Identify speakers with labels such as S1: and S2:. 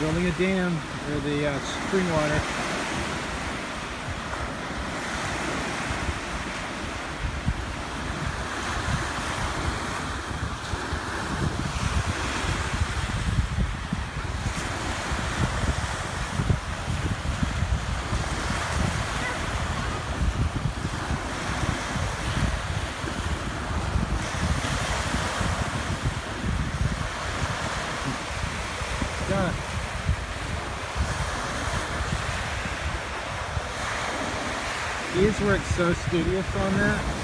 S1: building a dam for the uh, spring water. Done. He's worked so studious on that.